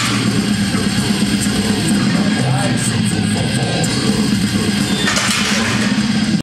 Thank you.